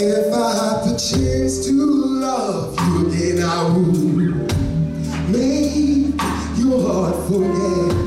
If I had the chance to love you again, I would make your heart forget.